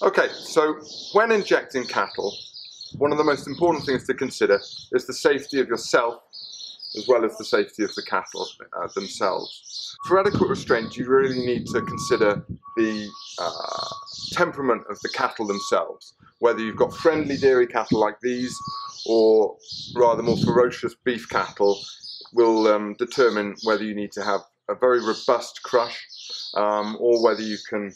Okay, so when injecting cattle, one of the most important things to consider is the safety of yourself as well as the safety of the cattle uh, themselves. For adequate restraint, you really need to consider the uh, temperament of the cattle themselves, whether you've got friendly dairy cattle like these or rather more ferocious beef cattle will um, determine whether you need to have a very robust crush um, or whether you can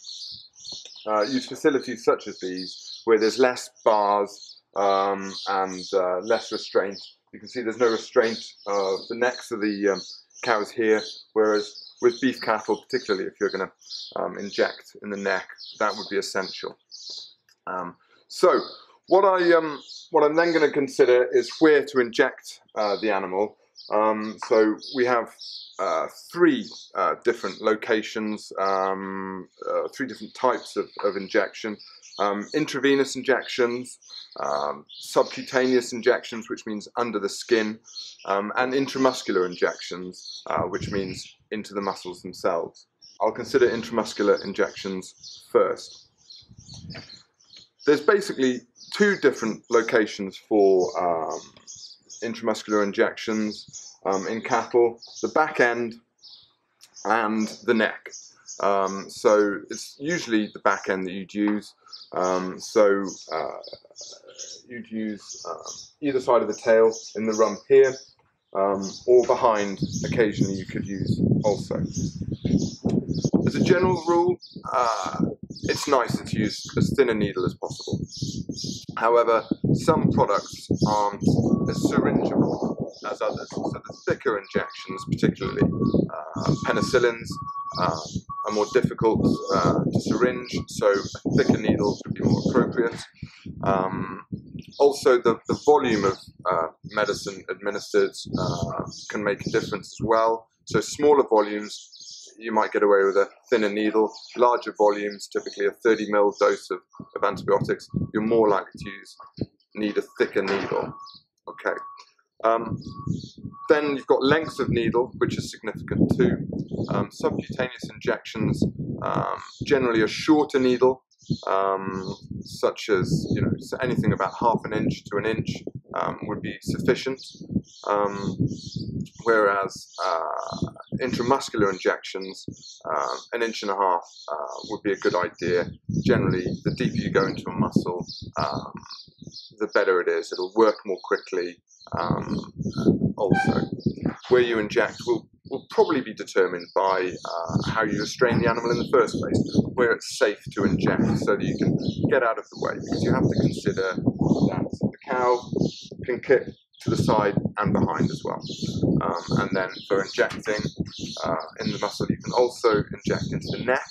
uh, use facilities such as these where there's less bars um, and uh, less restraint. You can see there's no restraint of the necks of the um, cows here, whereas with beef cattle, particularly if you're going to um, inject in the neck, that would be essential. Um, so what I um, what I'm then going to consider is where to inject uh, the animal. Um, so we have uh, three uh, different locations, um, uh, three different types of, of injection. Um, intravenous injections, um, subcutaneous injections, which means under the skin, um, and intramuscular injections, uh, which means into the muscles themselves. I'll consider intramuscular injections first. There's basically two different locations for um, intramuscular injections um, in cattle, the back end and the neck. Um, so it's usually the back end that you'd use. Um, so uh, you'd use um, either side of the tail in the rump here um, or behind occasionally you could use also. As a general rule, uh, it's nicer to use as thin a needle as possible. However, some products aren't as syringeable as others, so the thicker injections, particularly uh, penicillins, uh, are more difficult uh, to syringe, so a thicker needle would be more appropriate. Um, also, the, the volume of uh, medicine administered uh, can make a difference as well. So smaller volumes you might get away with a thinner needle. Larger volumes, typically a 30 ml dose of, of antibiotics, you're more likely to use need a thicker needle. Okay. Um, then you've got length of needle, which is significant too. Um, subcutaneous injections, um, generally a shorter needle, um, such as you know anything about half an inch to an inch um, would be sufficient. Um, whereas uh, intramuscular injections, uh, an inch and a half uh, would be a good idea. Generally, the deeper you go into a muscle, um, the better it is. It'll work more quickly. Um, also, where you inject will will probably be determined by uh, how you restrain the animal in the first place, where it's safe to inject so that you can get out of the way, because you have to consider that the cow can kick to the side and behind as well. Um, and then for injecting uh, in the muscle, you can also inject into the neck.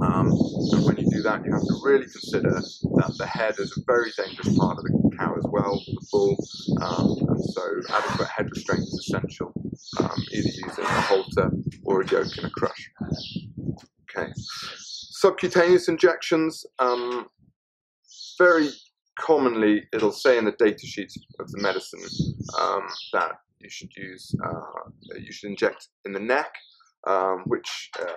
Um, and when you do that, you have to really consider that the head is a very dangerous part of the cow as well, the bull, um, and so adequate head restraint is essential, um, either using a halter or a yoke and a crush. Okay. Subcutaneous injections, um, very commonly it'll say in the data sheet of the medicine um, that you should use, uh, you should inject in the neck, um, which uh,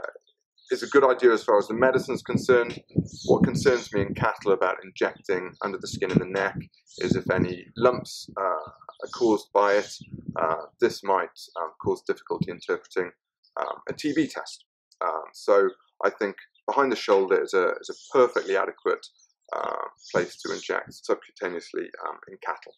is a good idea as far as the medicine is concerned. What concerns me in cattle about injecting under the skin in the neck is if any lumps uh, are caused by it, uh, this might um, cause difficulty interpreting um, a TB test. Um, so I think behind the shoulder is a, is a perfectly adequate uh, place to inject subcutaneously um, in cattle.